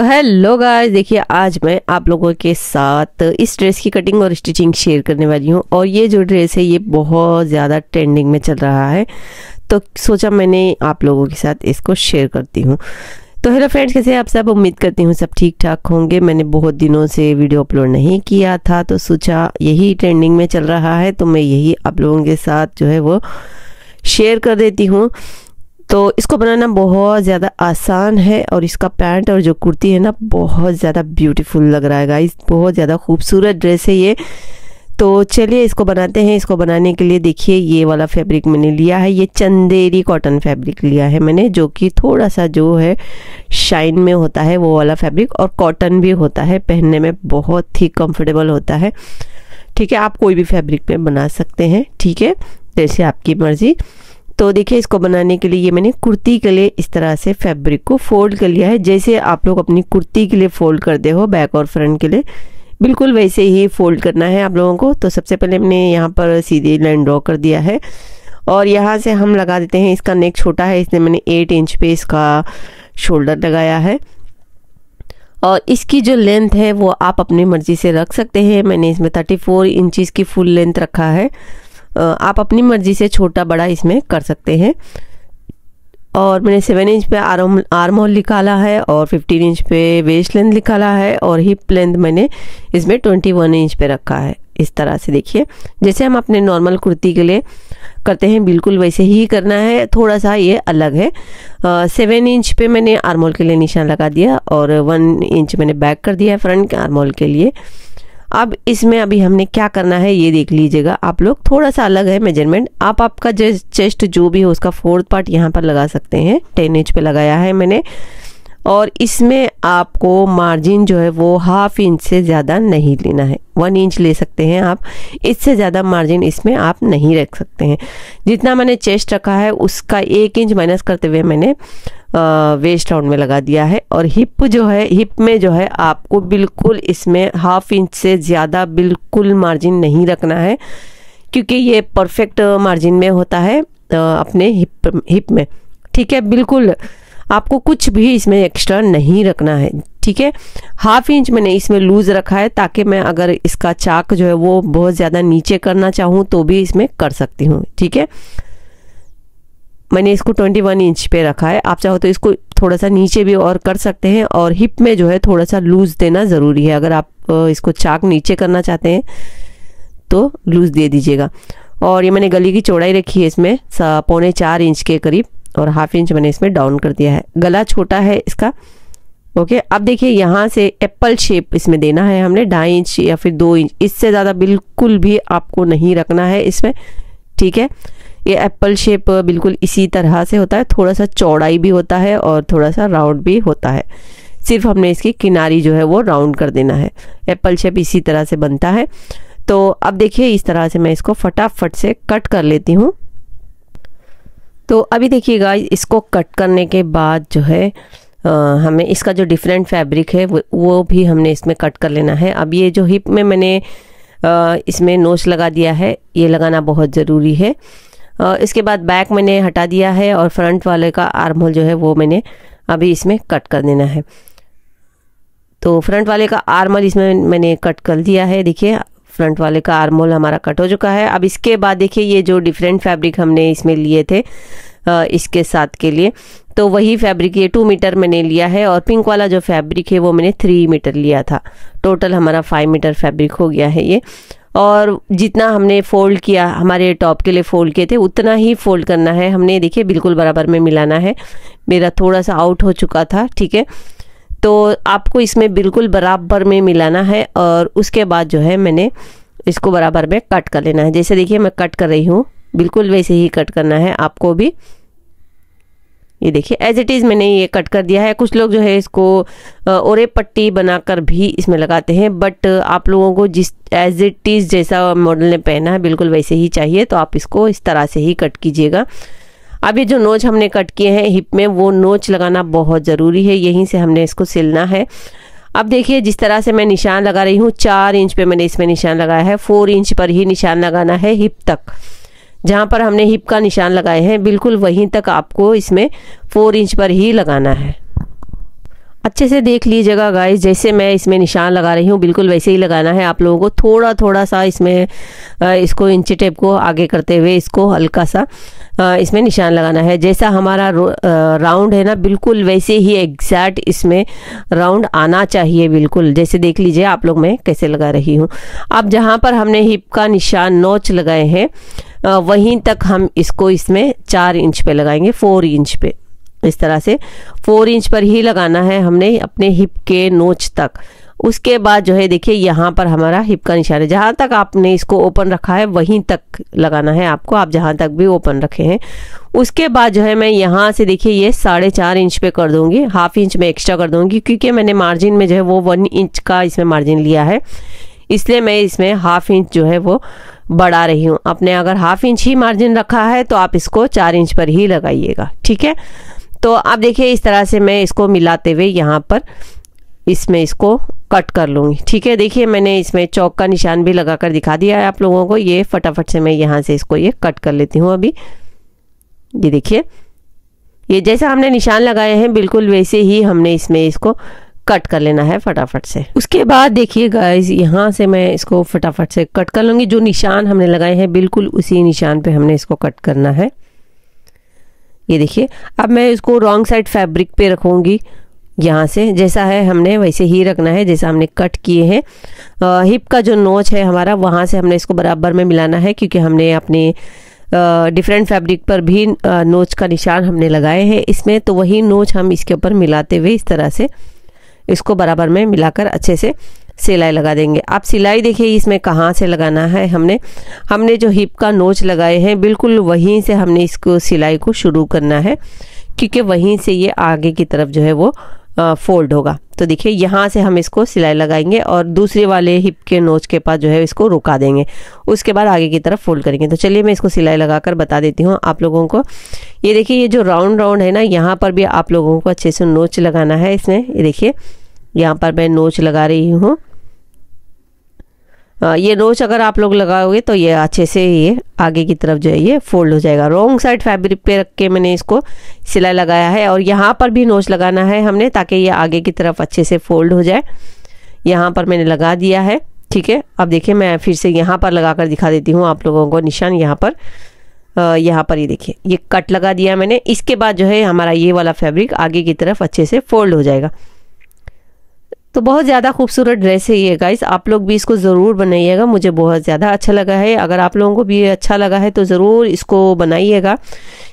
तो hello guys देखिए, आज मैं आप लोगों के साथ इस ड्रेस की कटिंग और स्टिचिंग शेयर करने वाली हूँ और ये जो ड्रेस है, ये बहुत ज़्यादा ट्रेंडिंग में चल रहा है। तो सोचा मैंने आप लोगों के साथ इसको शेयर करती हूँ। तो हेलो फ्रेंड्स कैसे आप सब? उम्मीद करती हूँ सब ठीक ठाक होंगे। मैंने बहुत दिनों से वीडियो अपलोड नहीं किया था तो सोचा यही ट्रेंडिंग में चल रहा है तो मैं यही आप लोगों के साथ जो है वो शेयर कर देती हूँ। तो इसको बनाना बहुत ज़्यादा आसान है और इसका पैंट और जो कुर्ती है ना, बहुत ज़्यादा ब्यूटीफुल लग रहा है गाइस बहुत ज़्यादा खूबसूरत ड्रेस है ये। तो चलिए, इसको बनाते हैं। इसको बनाने के लिए देखिए, ये वाला फैब्रिक मैंने लिया है। ये चंदेरी कॉटन फैब्रिक लिया है मैंने, जो कि थोड़ा सा जो है शाइन में होता है वो वाला फैब्रिक और कॉटन भी होता है। पहनने में बहुत ही कंफर्टेबल होता है। ठीक है, आप कोई भी फैब्रिक में बना सकते हैं। ठीक है, जैसे आपकी मर्ज़ी। तो देखिए, इसको बनाने के लिए ये मैंने कुर्ती के लिए इस तरह से फैब्रिक को फोल्ड कर लिया है। जैसे आप लोग अपनी कुर्ती के लिए फोल्ड करते हो बैक और फ्रंट के लिए, बिल्कुल वैसे ही फोल्ड करना है आप लोगों को। तो सबसे पहले मैंने यहाँ पर सीधी लाइन ड्रॉ कर दिया है और यहाँ से हम लगा देते हैं, इसका नेक छोटा है इसलिए मैंने एट इंच पे इसका शोल्डर लगाया है। और इसकी जो लेंथ है, वो आप अपनी मर्ज़ी से रख सकते हैं। मैंने इसमें थर्टी फोर इंचज़ की फुल लेंथ रखा है। आप अपनी मर्ज़ी से छोटा बड़ा इसमें कर सकते हैं। और मैंने सेवन इंच पे आर्म आर्म होल निकाला है और फिफ्टीन इंच पे वेस्ट लेंथ निकाला है और हिप लेंथ मैंने इसमें ट्वेंटी वन इंच पे रखा है। इस तरह से देखिए, जैसे हम अपने नॉर्मल कुर्ती के लिए करते हैं, बिल्कुल वैसे ही करना है थोड़ा सा ये अलग है। सेवन इंच पे मैंने आर्मोल के लिए निशान लगा दिया और वन इंच मैंने बैक कर दिया है फ्रंट के आर्मोल के लिए। अब इसमें अभी हमने क्या करना है, ये देख लीजिएगा। आप लोग थोड़ा सा अलग है मेज़रमेंट आप आपका चेस्ट जो भी हो, उसका फोर्थ पार्ट यहाँ पर लगा सकते हैं। टेन इंच पे लगाया है मैंने। और इसमें आपको मार्जिन जो है, वो हाफ़ इंच से ज़्यादा नहीं लेना है। वन इंच ले सकते हैं आप। इससे ज़्यादा मार्जिन इसमें आप नहीं रख सकते हैं। जितना मैंने चेस्ट रखा है, उसका एक इंच माइनस करते हुए मैंने वेस्ट राउंड में लगा दिया है और हिप जो है हिप में जो है, आपको बिल्कुल इसमें हाफ़ इंच से ज़्यादा बिल्कुल मार्जिन नहीं रखना है, क्योंकि ये परफेक्ट मार्जिन में होता है अपने हिप हिप में। ठीक है? बिल्कुल आपको कुछ भी इसमें एक्स्ट्रा नहीं रखना है। ठीक है? हाफ़ इंच मैंने इसमें लूज रखा है ताकि मैं अगर इसका चाक जो है वो बहुत ज़्यादा नीचे करना चाहूँ तो भी इसमें कर सकती हूँ। ठीक है? मैंने इसको 21 इंच पे रखा है। आप चाहो तो इसको थोड़ा सा नीचे भी और कर सकते हैं और हिप में जो है थोड़ा सा लूज देना ज़रूरी है। अगर आप इसको चाक नीचे करना चाहते हैं तो लूज दे दीजिएगा। और ये मैंने गली की चौड़ाई रखी है इसमें पौने चार इंच के करीब और हाफ़ इंच मैंने इसमें डाउन कर दिया है। गला छोटा है इसका, ओके? अब देखिए, यहाँ से एप्पल शेप इसमें देना है हमने, ढाई इंच या फिर दो इंच इससे ज़्यादा बिल्कुल भी आपको नहीं रखना है इसमें, ठीक है? ये एप्पल शेप बिल्कुल इसी तरह से होता है। थोड़ा सा चौड़ाई भी होता है और थोड़ा सा राउंड भी होता है। सिर्फ़ हमने इसकी किनारी जो है वो राउंड कर देना है। एप्पल शेप इसी तरह से बनता है। तो अब देखिए इस तरह से मैं इसको फटाफट से कट कर लेती हूँ। तो अभी देखिएगा इसको कट करने के बाद जो है आ, हमें इसका जो डिफरेंट फैब्रिक है वो, वो भी हमने इसमें कट कर लेना है। अब ये जो हिप में मैंने आ, इसमें नोच लगा दिया है ये लगाना बहुत ज़रूरी है। इसके बाद बैक मैंने हटा दिया है और फ्रंट वाले का आर्म होल जो है वो मैंने अभी इसमें कट कर देना है। तो फ्रंट वाले का आर्म होल इसमें मैंने कट कर दिया है। देखिए फ्रंट वाले का आर्म होल हमारा कट हो चुका है। अब इसके बाद देखिए, ये जो डिफरेंट फैब्रिक हमने इसमें लिए थे इसके साथ के लिए तो वही फैब्रिक ये टू मीटर मैंने लिया है और पिंक वाला जो फैब्रिक है वो मैंने थ्री मीटर लिया था। टोटल हमारा फाइव मीटर फैब्रिक हो गया है ये। और जितना हमने फोल्ड किया, हमारे टॉप के लिए फोल्ड किए थे, उतना ही फोल्ड करना है। हमने, देखिए, बिल्कुल बराबर में मिलाना है। मेरा थोड़ा सा आउट हो चुका था, ठीक है? तो आपको इसमें बिल्कुल बराबर में मिलाना है और उसके बाद जो है मैंने इसको बराबर में कट कर लेना है। जैसे देखिए, मैं कट कर रही हूँ। बिल्कुल वैसे ही कट करना है। आपको भी ये देखिए एज इट इज़ मैंने ये कट कर दिया है। कुछ लोग जो है इसको ओरे पट्टी बनाकर भी इसमें लगाते हैं बट आप लोगों को जिस एज इट इज़ जैसा मॉडल ने पहना है, बिल्कुल वैसे ही चाहिए तो आप इसको इस तरह से ही कट कीजिएगा। अब ये जो नोच हमने कट किए हैं हिप में, वो नोच लगाना बहुत ज़रूरी है, यहीं से हमने इसको सिलना है। अब देखिए, जिस तरह से मैं निशान लगा रही हूँ, चार इंच पे मैंने इसमें निशान लगाया है फोर इंच पर ही निशान लगाना है हिप तक। जहाँ पर हमने हिप का निशान लगाए हैं, बिल्कुल वहीं तक आपको इसमें फोर इंच पर ही लगाना है। अच्छे से देख लीजिएगा गाइस जैसे मैं इसमें निशान लगा रही हूँ, बिल्कुल वैसे ही लगाना है आप लोगों को। थोड़ा थोड़ा सा इसमें इसको इंची टेप को आगे करते हुए इसको हल्का सा इसमें निशान लगाना है। जैसा हमारा राउंड है ना, बिल्कुल वैसे ही एग्जैक्ट इसमें राउंड आना चाहिए, बिल्कुल। जैसे देख लीजिए आप लोग मैं कैसे लगा रही हूँ। अब जहाँ पर हमने हिप का निशान नोच लगाए हैं वहीं तक हम इसको इसमें चार इंच पे लगाएँगे, फोर इंच पे। इस तरह से फोर इंच पर ही लगाना है हमने अपने हिप के नोच तक। उसके बाद जो है, देखिए, यहाँ पर हमारा हिप का निशान है। जहाँ तक आपने इसको ओपन रखा है, वहीं तक लगाना है आपको। आप जहाँ तक भी ओपन रखे हैं। उसके बाद जो है, मैं यहाँ से देखिए, ये साढ़े चार इंच पे कर दूँगी। हाफ़ इंच में एक्स्ट्रा कर दूँगी, क्योंकि मैंने मार्जिन में जो है, वो वन इंच का इसमें मार्जिन लिया है। इसलिए मैं इसमें हाफ़ इंच जो है, वो बढ़ा रही हूँ। आपने अगर हाफ़ इंच ही मार्जिन रखा है तो आप इसको चार इंच पर ही लगाइएगा, ठीक है? तो आप देखिए, इस तरह से मैं इसको मिलाते हुए यहाँ पर इसमें इसको कट कर लूँगी, ठीक है? देखिए, मैंने इसमें चौक का निशान भी लगा कर दिखा दिया है आप लोगों को। ये फटाफट से मैं यहाँ से इसको ये कट कर लेती हूँ अभी। ये देखिए, ये जैसा हमने निशान लगाए हैं, बिल्कुल वैसे ही हमने इसमें इसको कट कर लेना है फटाफट से। उसके बाद देखिए गाइस यहाँ से मैं इसको फटाफट से कट कर लूँगी। जो निशान हमने लगाए हैं, बिल्कुल उसी निशान पे हमने इसको कट करना है। ये देखिए, अब मैं इसको रॉन्ग साइड फैब्रिक पे रखूँगी। यहाँ से जैसा है हमने वैसे ही रखना है, जैसा हमने कट किए हैं। हिप का जो नोच है हमारा, वहाँ से हमने इसको बराबर में मिलाना है, क्योंकि हमने अपने डिफरेंट फैब्रिक पर भी नोच का निशान हमने लगाए हैं। इसमें तो वही नोच हम इसके ऊपर मिलाते हुए इस तरह से इसको बराबर में मिलाकर अच्छे से सिलाई लगा देंगे। आप सिलाई देखिए, इसमें कहाँ से लगाना है हमने। हमने जो हिप का नोच लगाए हैं, बिल्कुल वहीं से हमने इसको, सिलाई को शुरू करना है, क्योंकि वहीं से ये आगे की तरफ़ जो है वो फोल्ड होगा। तो देखिए, यहाँ से हम इसको सिलाई लगाएँगे और दूसरे वाले हिप के नोच के पास जो है इसको रुका देंगे। उसके बाद आगे की तरफ़ फोल्ड करेंगे। तो चलिए, मैं इसको सिलाई लगाकर बता देती हूँ आप लोगों को। ये देखिए, ये जो राउंड राउंड है ना, यहाँ पर भी आप लोगों को अच्छे से नोच लगाना है इसमें। ये देखिए यहाँ पर मैं नोच लगा रही हूँ। ये नोच अगर आप लोग लगाओगे तो ये अच्छे से ये आगे की तरफ़ जो है ये फोल्ड हो जाएगा। रॉन्ग साइड फैब्रिक पे रख के मैंने इसको सिलाई लगाया है और यहाँ पर भी नोच लगाना है हमने ताकि ये आगे की तरफ़ अच्छे से फोल्ड हो जाए। यहाँ पर मैंने लगा दिया है, ठीक है? अब देखिए मैं फिर से यहाँ पर लगा कर दिखा देती हूँ आप लोगों को निशान यहाँ पर। यहाँ पर ये देखिए, ये कट लगा दिया मैंने। इसके बाद जो है हमारा ये वाला फैब्रिक आगे की तरफ़ अच्छे से फोल्ड हो जाएगा। तो बहुत ज़्यादा खूबसूरत ड्रेस है ये गाइस आप लोग भी इसको ज़रूर बनाइएगा मुझे बहुत ज़्यादा अच्छा लगा है। अगर आप लोगों को भी अच्छा लगा है तो ज़रूर इसको बनाइएगा।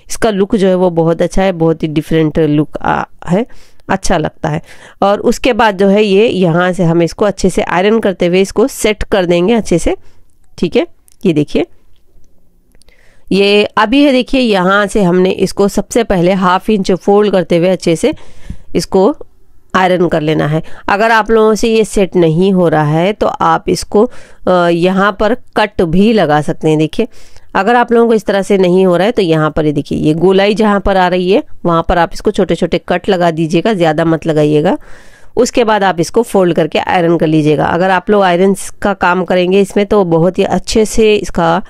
इसका लुक जो है वो बहुत अच्छा है बहुत ही डिफरेंट लुक आ, है। अच्छा लगता है। और उसके बाद जो है ये यहाँ से हम इसको अच्छे से आयरन करते हुए इसको सेट कर देंगे अच्छे से। ठीक है? ये देखिए। ये अभी है देखिए यहाँ से हमने इसको सबसे पहले हाफ़ इंच फोल्ड करते हुए अच्छे से इसको आयरन कर लेना है। अगर आप लोगों से ये सेट नहीं हो रहा है तो आप इसको यहाँ पर कट भी लगा सकते हैं। देखिए, अगर आप लोगों को इस तरह से नहीं हो रहा है तो यहाँ पर ये देखिए, ये गोलाई जहाँ पर आ रही है, वहाँ पर आप इसको छोटे छोटे कट लगा दीजिएगा, ज़्यादा मत लगाइएगा। उसके बाद आप इसको फोल्ड करके आयरन कर लीजिएगा। अगर आप लोग आयरन का काम करेंगे इसमें तो बहुत ही अच्छे से इसका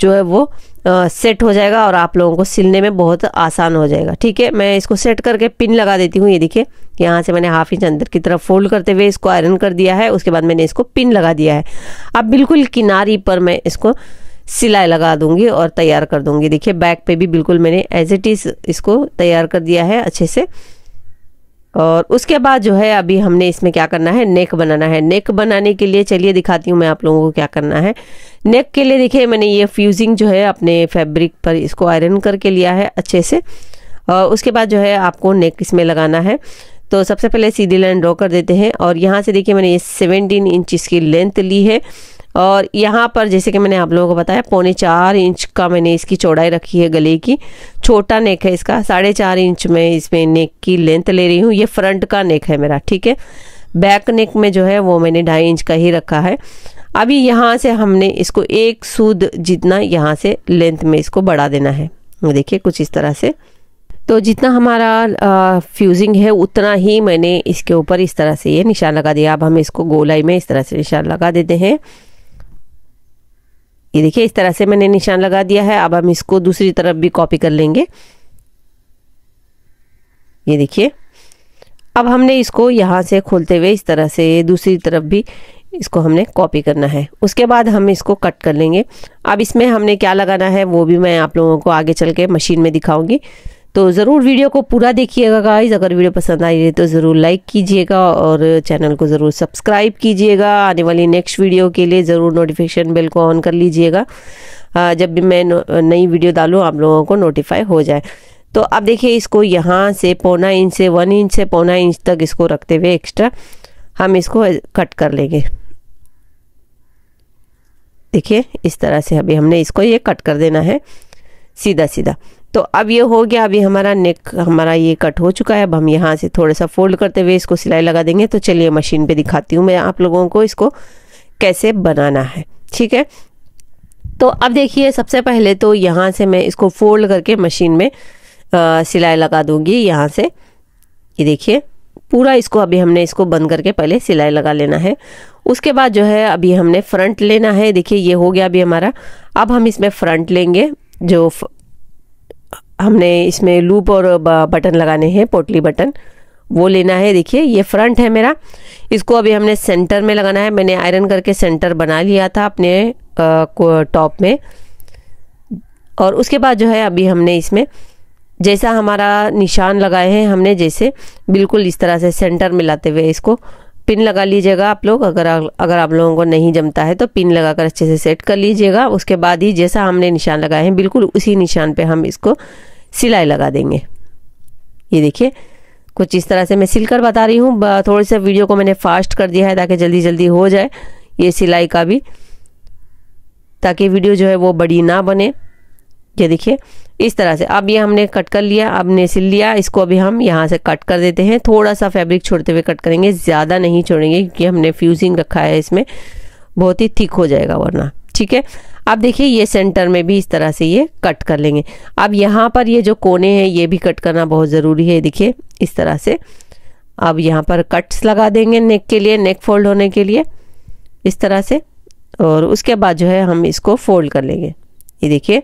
जो है वो सेट हो जाएगा और आप लोगों को सिलने में बहुत आसान हो जाएगा। ठीक है? मैं इसको सेट करके पिन लगा देती हूँ, ये देखिए। यहाँ से मैंने हाफ़ इंच अंदर की तरफ़ फोल्ड करते हुए इसको आयरन कर दिया है, उसके बाद मैंने इसको पिन लगा दिया है। अब बिल्कुल किनारी पर मैं इसको सिलाई लगा दूँगी और तैयार कर दूँगी। देखिए बैक पे भी बिल्कुल मैंने एज इट इज़ इसको तैयार कर दिया है अच्छे से। और उसके बाद जो है, अभी हमने इसमें क्या करना है? नेक बनाना है। नेक बनाने के लिए, चलिए दिखाती हूँ मैं आप लोगों को क्या करना है। नेक के लिए देखिए, मैंने ये फ्यूजिंग जो है, अपने फैब्रिक पर इसको आयरन करके लिया है अच्छे से। और उसके बाद जो है, आपको नेक इसमें लगाना है। तो सबसे पहले सीधी लाइन ड्रॉ कर देते हैं। और यहाँ से देखिए, मैंने ये सेवेंटीन इंच इसकी लेंथ ली है। और यहाँ पर जैसे कि मैंने आप लोगों को बताया, पौने चार इंच का मैंने इसकी चौड़ाई रखी है गले की। छोटा नेक है इसका, साढ़े चार इंच में इसमें नेक की लेंथ ले रही हूँ। ये फ्रंट का नेक है मेरा, ठीक है? बैक नेक में जो है वो मैंने ढाई इंच का ही रखा है। अभी यहाँ से हमने इसको एक सूद जितना यहाँ से लेंथ में इसको बढ़ा देना है। देखिए कुछ इस तरह से। तो जितना हमारा फ्यूजिंग है उतना ही मैंने इसके ऊपर इस तरह से ये निशान लगा दिया। अब हम इसको गोलाई में इस तरह से निशान लगा देते हैं। ये देखिए, इस तरह से मैंने निशान लगा दिया है। अब हम इसको दूसरी तरफ़ भी कॉपी कर लेंगे। ये देखिए, अब हमने इसको यहाँ से खोलते हुए इस तरह से दूसरी तरफ़ भी इसको हमने कॉपी करना है। उसके बाद हम इसको कट कर लेंगे। अब इसमें हमने क्या लगाना है, वो भी मैं आप लोगों को आगे चल के मशीन में दिखाऊँगी। तो ज़रूर वीडियो को पूरा देखिएगा गाइज़ अगर वीडियो पसंद आई है तो ज़रूर लाइक कीजिएगा और चैनल को ज़रूर सब्सक्राइब कीजिएगा। आने वाली नेक्स्ट वीडियो के लिए ज़रूर नोटिफिकेशन बेल को ऑन कर लीजिएगा। जब भी मैं नई वीडियो डालूँ, आप लोगों को नोटिफाई हो जाए। तो अब देखिए, इसको यहाँ से पौना इंच से वन इंच से पौना इंच तक इसको रखते हुए एक्स्ट्रा हम इसको कट कर लेंगे। देखिए, इस तरह से अभी हमने इसको ये कट कर देना है। सीधा सीधा तो अब ये हो गया अभी हमारा नेक हमारा ये कट हो चुका है। अब हम यहाँ से थोड़ा सा फोल्ड करते हुए इसको सिलाई लगा देंगे। तो चलिए मशीन पे दिखाती हूँ मैं आप लोगों को इसको कैसे बनाना है। ठीक है? तो अब देखिए, सबसे पहले तो यहाँ से मैं इसको फोल्ड करके मशीन में सिलाई लगा दूँगी यहाँ से। ये देखिए, पूरा इसको अभी हमने इसको बंद करके पहले सिलाई लगा लेना है। उसके बाद जो है, अभी हमने फ्रंट लेना है। देखिए, ये हो गया अभी हमारा। अब हम इसमें फ्रंट लेंगे, जो हमने इसमें लूप और बटन लगाने हैं, पोटली बटन। वो लेना है, देखिए, ये फ्रंट है मेरा। इसको अभी हमने सेंटर में लगाना है। मैंने आयरन करके सेंटर बना लिया था अपने टॉप में। और उसके बाद जो है, अभी हमने इसमें जैसा हमारा निशान लगाए हैं, हमने जैसे बिल्कुल इस तरह से सेंटर में लाते हुए इसको पिन लगा लीजिएगा आप लोग, अगर अगर आप लोगों को नहीं जमता है तो पिन लगाकर अच्छे से सेट कर लीजिएगा। उसके बाद ही जैसा हमने निशान लगाए हैं, बिल्कुल उसी निशान पे हम इसको सिलाई लगा देंगे। ये देखिए, कुछ इस तरह से मैं सिल कर बता रही हूँ। थोड़ी सा वीडियो को मैंने फास्ट कर दिया है ताकि जल्दी जल्दी हो जाए ये सिलाई का भी, ताकि वीडियो जो है वो बड़ी ना बने। ये देखिए, इस तरह से। अब ये हमने कट कर लिया, अब ने सिल लिया, इसको अभी हम यहाँ से कट कर देते हैं। थोड़ा सा फैब्रिक छोड़ते हुए कट करेंगे, ज़्यादा नहीं छोड़ेंगे, क्योंकि हमने फ्यूजिंग रखा है इसमें। बहुत ही थिक हो जाएगा वरना, ठीक है? अब देखिए, ये सेंटर में भी इस तरह से ये कट कर लेंगे। अब यहाँ पर ये जो कोने हैं, ये भी कट करना बहुत ज़रूरी है, देखिए, इस तरह से। अब यहाँ पर कट्स लगा देंगे नेक के लिए नेक फोल्ड होने के लिए, इस तरह से। और उसके बाद जो है, हम इसको फोल्ड कर लेंगे। ये देखिए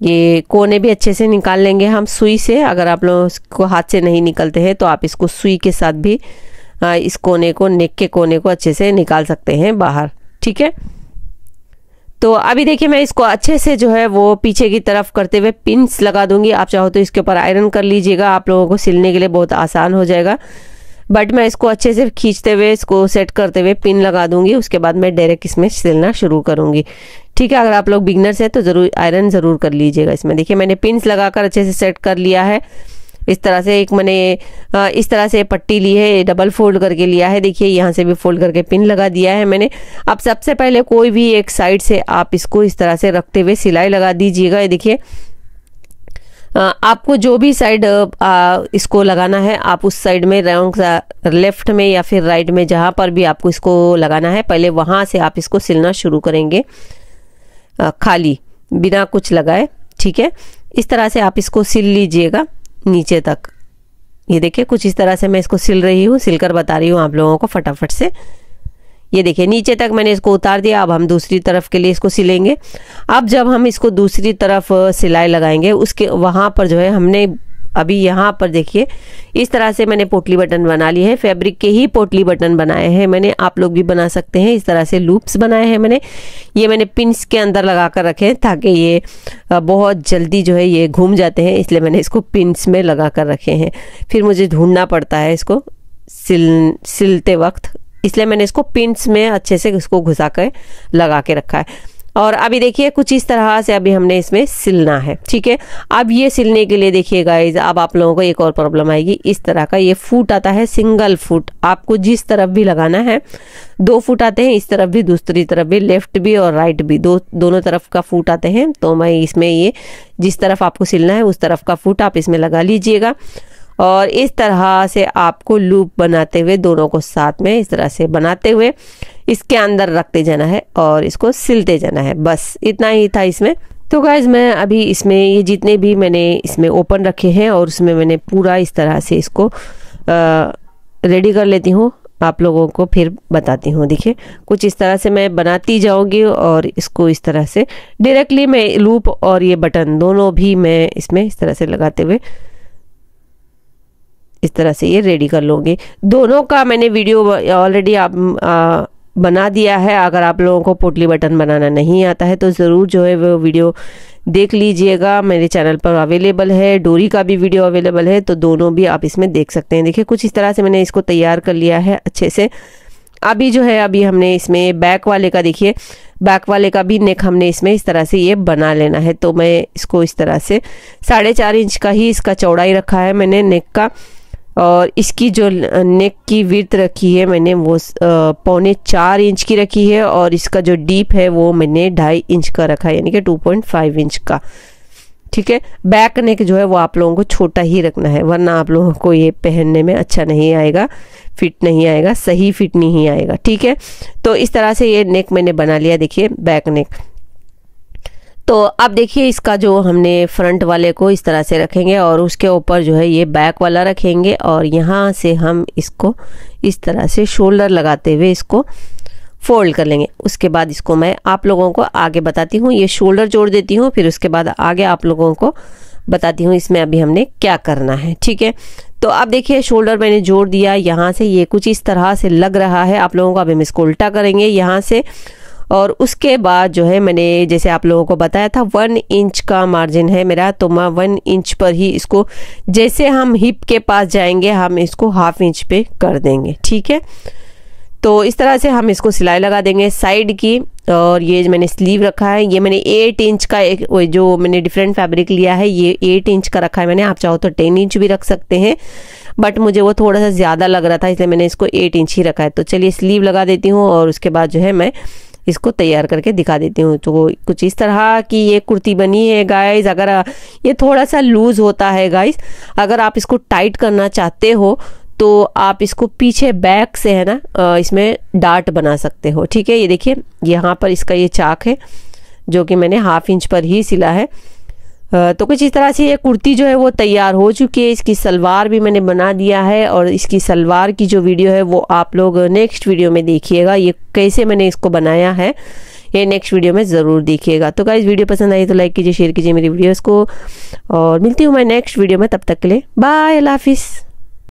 ये कोने भी अच्छे से निकाल लेंगे हम सुई से। अगर आप लोग को हाथ से नहीं निकलते हैं तो आप इसको सुई के साथ भी इस कोने को, नेक के कोने को अच्छे से निकाल सकते हैं बाहर। ठीक है? तो अभी देखिए मैं इसको अच्छे से जो है वो पीछे की तरफ़ करते हुए पिंस लगा दूँगी। आप चाहो तो इसके ऊपर आयरन कर लीजिएगा, आप लोगों को सिलने के लिए बहुत आसान हो जाएगा। बट मैं इसको अच्छे से खींचते हुए, इसको सेट करते हुए पिन लगा दूँगी। उसके बाद मैं डायरेक्ट इसमें सिलना शुरू करूँगी। ठीक है, अगर आप लोग बिगनर्स हैं तो ज़रूर आयरन ज़रूर कर लीजिएगा इसमें। देखिए, मैंने पिंस लगाकर अच्छे से सेट कर लिया है। इस तरह से एक मैंने इस तरह से पट्टी ली है डबल फोल्ड करके लिया है। देखिए, यहाँ से भी फोल्ड करके पिन लगा दिया है मैंने। अब सबसे पहले कोई भी एक साइड से आप इसको इस तरह से रखते हुए सिलाई लगा दीजिएगा। ये देखिए आपको जो भी साइड इसको लगाना है, आप उस साइड में राउंड लेफ़्ट में या फिर राइट में, जहाँ पर भी आपको इसको लगाना है, पहले वहाँ से आप इसको सिलना शुरू करेंगे। खाली, बिना कुछ लगाए, ठीक है? इस तरह से आप इसको सिल लीजिएगा नीचे तक। ये देखिए, कुछ इस तरह से मैं इसको सिल रही हूँ, सिलकर बता रही हूँ आप लोगों को फटाफट से। ये देखिए, नीचे तक मैंने इसको उतार दिया, अब हम दूसरी तरफ़ के लिए इसको सिलेंगे। अब जब हम इसको दूसरी तरफ़ सिलाई लगाएँगे, उसके, वहाँ पर जो है हमने अभी यहाँ पर देखिए, इस तरह से मैंने पोटली बटन बना लिए हैं, फैब्रिक के ही पोटली बटन बनाए हैं मैंने, आप लोग भी बना सकते हैं, इस तरह से लूप्स बनाए हैं मैंने, ये मैंने पिंस के अंदर लगा कर रखे हैं ताकि ये बहुत जल्दी जो है ये घूम जाते हैं, इसलिए मैंने इसको पिंस में लगा कर रखे हैं। फिर मुझे ढूंढना पड़ता है इसको सिल, सिलते वक्त, इसलिए मैंने इसको पिंस में अच्छे से इसको घुसा कर लगा के रखा है। और अभी देखिए, कुछ इस तरह से अभी हमने इसमें सिलना है, ठीक है? अब ये सिलने के लिए देखिए गाइज़ अब आप लोगों को एक और प्रॉब्लम आएगी। इस तरह का ये फूट आता है सिंगल फूट आपको जिस तरफ़ भी लगाना है, दो फूट आते हैं, इस तरफ़ भी, दूसरी तरफ़ भी लेफ़्ट भी और राइट भी, दो, दोनों तरफ़ का फूट आते हैं। तो मैं इसमें ये जिस तरफ़ आपको सिलना है, उस तरफ़ का फूट आप इसमें लगा लीजिएगा। और इस तरह से आपको लूप बनाते हुए, दोनों को साथ में इस तरह से बनाते हुए इसके अंदर रखते जाना है और इसको सिलते जाना है। बस इतना ही था इसमें। तो गाइज़ मैं अभी इसमें, ये जितने भी मैंने इसमें ओपन रखे हैं और उसमें मैंने पूरा इस तरह से इसको रेडी कर लेती हूँ। आप लोगों को फिर बताती हूँ, देखिए। कुछ इस तरह से मैं बनाती जाऊँगी और इसको इस तरह से डायरेक्टली मैं लूप और ये बटन दोनों भी मैं इसमें इस तरह से लगाते हुए इस तरह से ये रेडी कर लोगे। दोनों का मैंने वीडियो ऑलरेडी आप आ, बना दिया है। अगर आप लोगों को पोटली बटन बनाना नहीं आता है तो ज़रूर जो है वो वीडियो देख लीजिएगा। मेरे चैनल पर अवेलेबल है। डोरी का भी वीडियो अवेलेबल है तो दोनों भी आप इसमें देख सकते हैं। देखिए कुछ इस तरह से मैंने इसको तैयार कर लिया है अच्छे से। अभी जो है अभी हमने इसमें बैक वाले का देखिए बैक वाले का भी नेक हमने इसमें इस तरह से ये बना लेना है। तो मैं इसको इस तरह से साढ़े चार इंच का ही इसका चौड़ाई रखा है मैंने नेक का। और इसकी जो नेक की विर्थ रखी है, मैंने वो पौने चार इंच की रखी है और इसका जो डीप है, वो मैंने ढाई इंच का रखा है, यानी कि टू पॉइंट फाइव इंच का। ठीक है? बैक नेक जो है, वो आप लोगों को छोटा ही रखना है, वरना आप लोगों को ये पहनने में अच्छा नहीं आएगा फिट नहीं आएगा, सही फिट नहीं आएगा। ठीक है? तो इस तरह से ये नेक मैंने बना लिया, देखिए बैक नेक तो अब देखिए, इसका जो हमने फ्रंट वाले को इस तरह से रखेंगे और उसके ऊपर जो है ये बैक वाला रखेंगे और यहाँ से हम इसको इस तरह से शोल्डर लगाते हुए इसको फोल्ड कर लेंगे। उसके बाद इसको मैं आप लोगों को आगे बताती हूँ। ये शोल्डर जोड़ देती हूँ, फिर उसके बाद आगे आप लोगों को बताती हूँ इसमें अभी हमने क्या करना है, ठीक है? तो अब देखिए शोल्डर मैंने जोड़ दिया, यहाँ से ये कुछ इस तरह से लग रहा है। आप लोगों को अब हम इसको उल्टा करेंगे। यहाँ से और उसके बाद जो है मैंने, जैसे आप लोगों को बताया था वन इंच का मार्जिन है मेरा तो मैं वन इंच पर ही इसको, जैसे हम हिप के पास जाएँगे, हम इसको हाफ़ इंच पे कर देंगे, ठीक है? तो इस तरह से हम इसको सिलाई लगा देंगे साइड की, और ये मैंने स्लीव रखा है, ये मैंने एट इंच का एक जो मैंने डिफरेंट फैब्रिक लिया है, ये एट इंच का रखा है मैंने, आप चाहो तो टेन इंच भी रख सकते हैं बट मुझे वो थोड़ा सा ज़्यादा लग रहा था, इसलिए मैंने इसको एट इंच ही रखा है। तो चलिए स्लीव लगा देती हूँ, और उसके बाद जो है मैं इसको तैयार करके दिखा देती हूँ। तो कुछ इस तरह की ये कुर्ती बनी है गाइस अगर ये थोड़ा सा लूज़ होता है गाइस अगर आप इसको टाइट करना चाहते हो तो आप इसको पीछे बैक से, है ना इसमें डार्ट बना सकते हो। ठीक है, ये देखिए, यहाँ पर इसका ये चाक है, जो कि मैंने हाफ़ इंच पर ही सिला है। तो कुछ इस तरह से ये कुर्ती जो है वो तैयार हो चुकी है। इसकी सलवार भी मैंने बना दिया है और इसकी सलवार की जो वीडियो है वो आप लोग नेक्स्ट वीडियो में देखिएगा। ये कैसे मैंने इसको बनाया है, ये नेक्स्ट वीडियो में ज़रूर देखिएगा। तो गाइज़ वीडियो पसंद आई तो लाइक कीजिए शेयर कीजिए मेरी वीडियोज़ को और मिलती हूँ मैं नेक्स्ट वीडियो में। तब तक के लिए बाय अल्लाह हाफिज़।